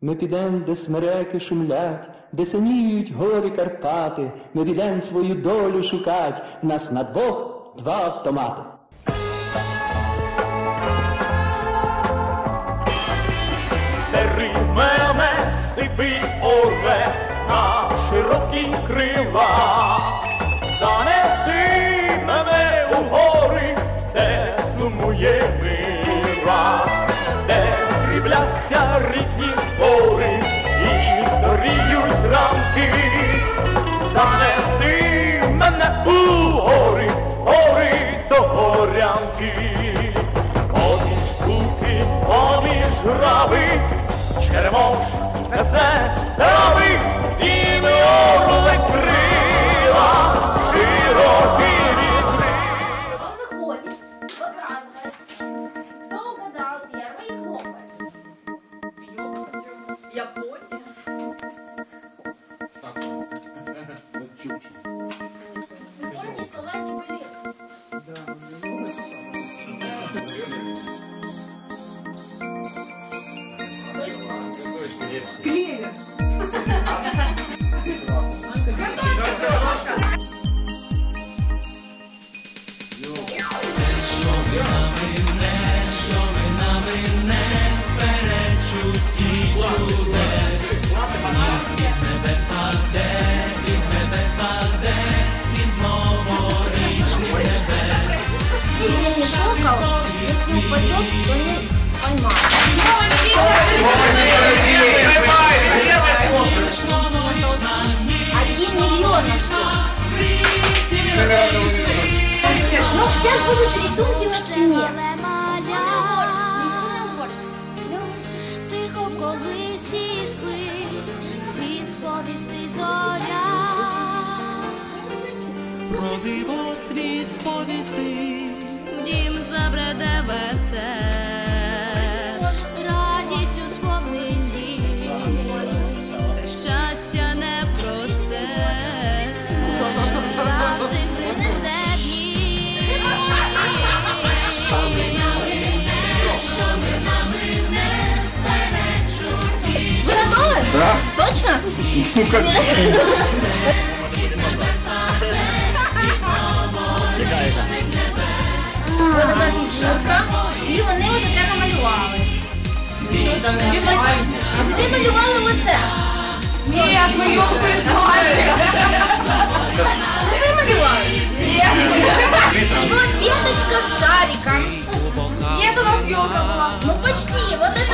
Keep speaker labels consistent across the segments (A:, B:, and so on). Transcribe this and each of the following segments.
A: Ми підем, де смереки шумлять, де синіють гори Карпати, ми підем свою долю шукать, нас на двох два автомати.
B: Бери мене, сипий орве на широкі крила, занеси поміж
C: упадет, то не
D: поймает.
C: Один миллион Ну, сейчас будут рисунки на.
E: Тихо в колисі світ сповістить зоря.
C: Про диво
F: світ сповісти
E: ревете, радістю сповнені, щастя непросте, завжди прибуде в ній. Що мина мине, що мина мине, вперед чути.
C: Точно? Ну,
D: Ти
C: малювали оце.
D: Ні, ми його придбали.
C: Ви малювали? Ні. І вот веточка с шариком.
G: Нет у нас елка була.
C: Ну почти, вот это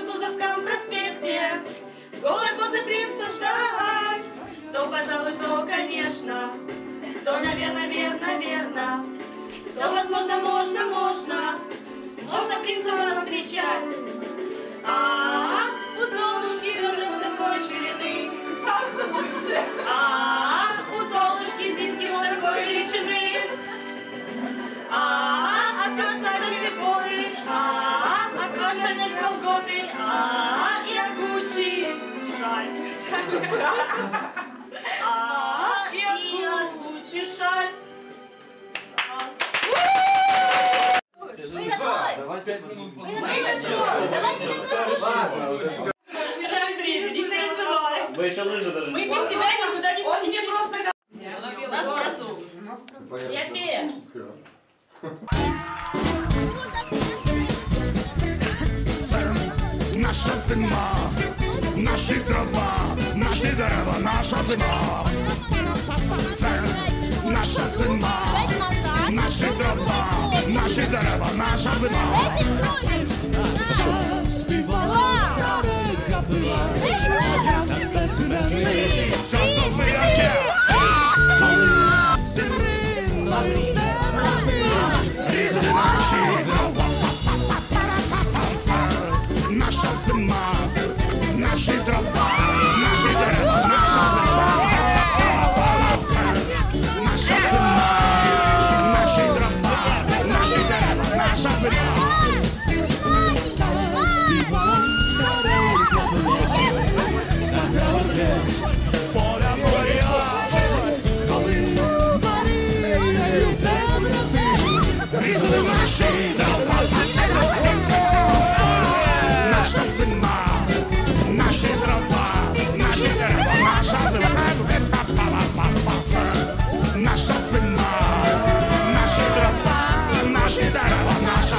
G: на Кутузовском проспекте, голый после принца ждать, то, пожалуй, то, конечно, то, наверное, верно, верно, то, возможно, можно, можно, можно принца встречать. А, у Золушки разрыв такой ширины, а, у Золушки А, Гуччи, шаль. Вы
C: готовы? Вы
G: готовы? Давайте начнем. Умираю время, не переживай. Вы еще
F: лыжи
G: даже Мы без тебя никуда не Он мне просто...
H: nasza zima. Nasza zima, nasze drzewa, nasze drzewa, nasza zima. Śpiewała stare kapela, ja tak bez zmiany. Szacowy jakie? Nasza zima, nasze drzewa. Nasza zima, nasza dropa, nasza drzewa, nasza zima Nasza zima, nasza dropa, nasza drzewa, nasza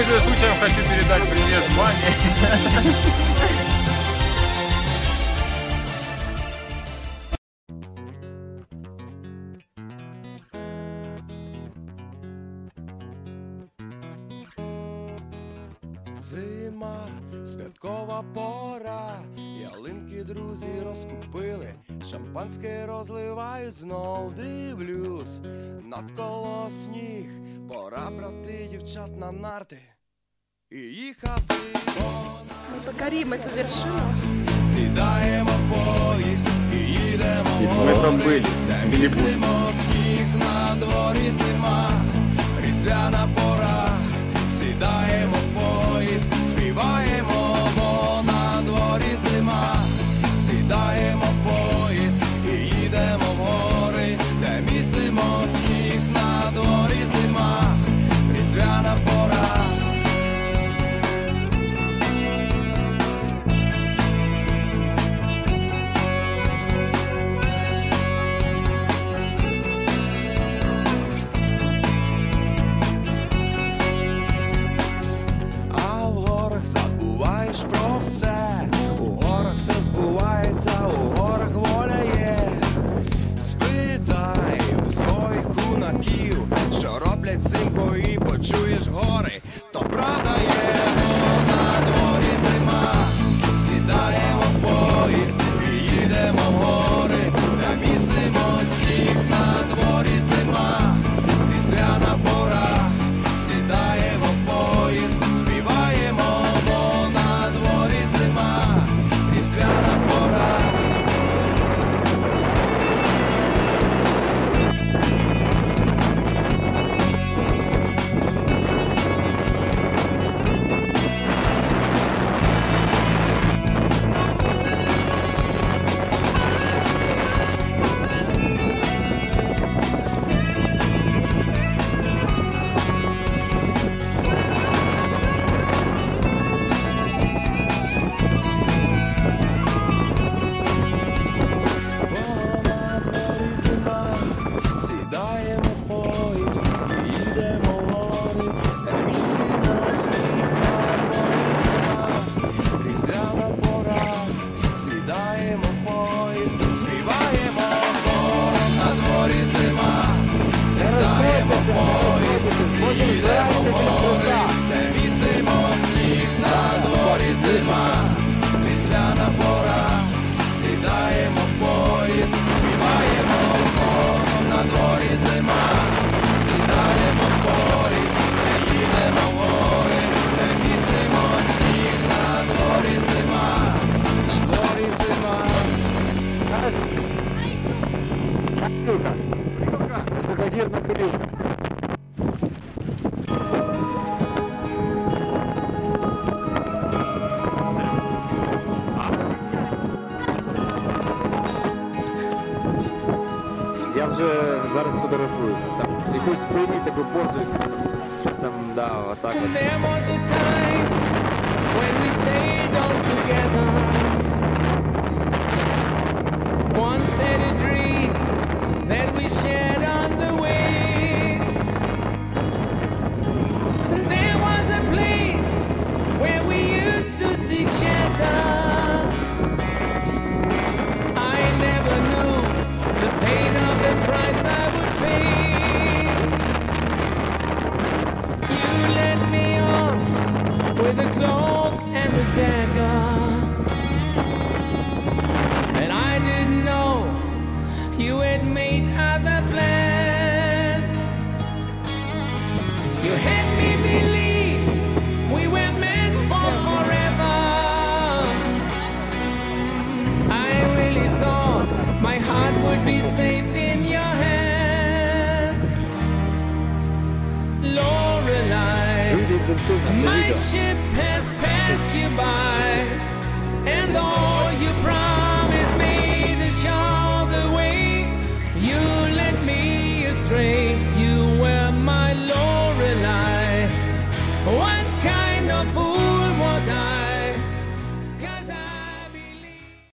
I: Пользуясь случаем, хочу передать привет Ване.
J: Зима, святкова пора, ялинки друзі розкупили, шампанське розливають знов, дивлюсь, навколо сніг. Пора брати дівчат на нарти і їхати. Ми покоримо цю вершину. Сідаємо в поїзд і їдемо. Ми там були. Ми не будемо. ворогів, що роблять зимку і почуєш гори.
K: Я вже зараз фотографую.
L: Там якусь
K: хуйні таку позу,
L: щось там,
K: да,
L: отак.
M: От. One said a dream that we shared on the way. be safe in your hands.
K: My
M: ship has passed you by, and all.